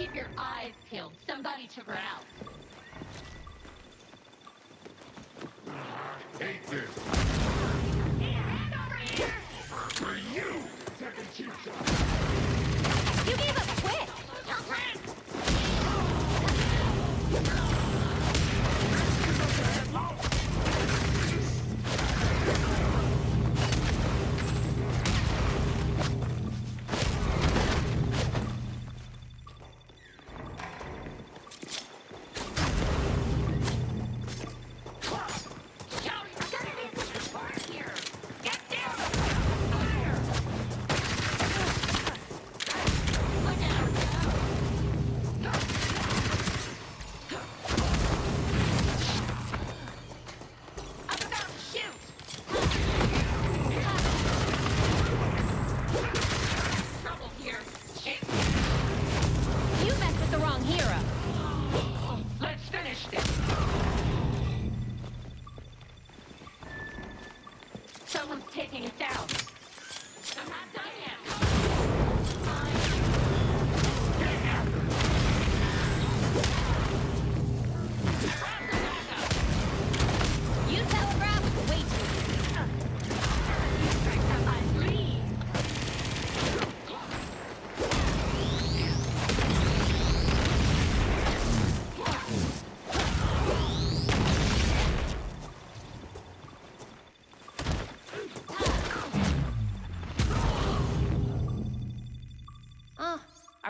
Keep your eyes peeled. Somebody to her out. Hate this. Hand over here! For you! Second cheap shot!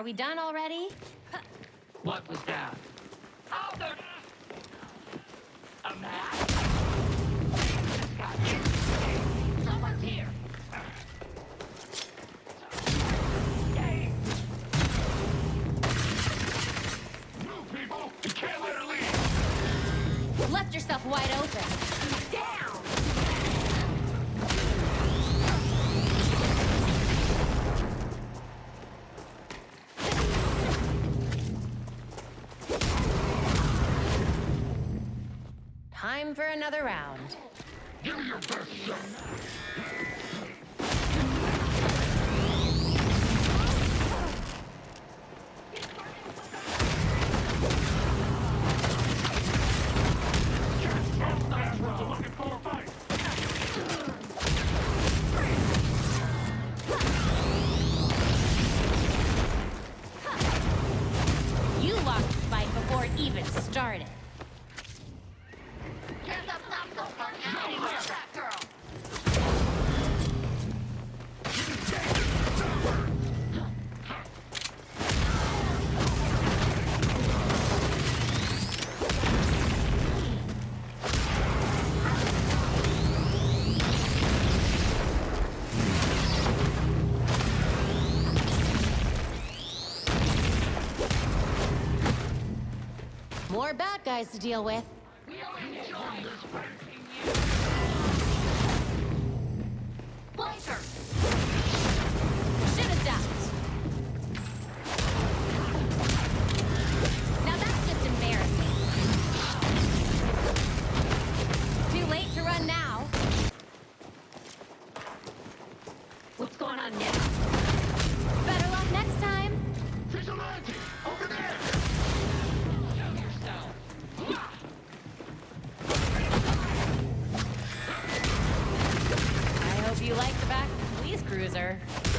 Are we done already? What was that? Oh, there. A map. Someone's here. Move, people! You can't let her leave! Left yourself wide open. Time for another round. Give your best shot! You lost the fight before it even started. More bad guys to deal with. there.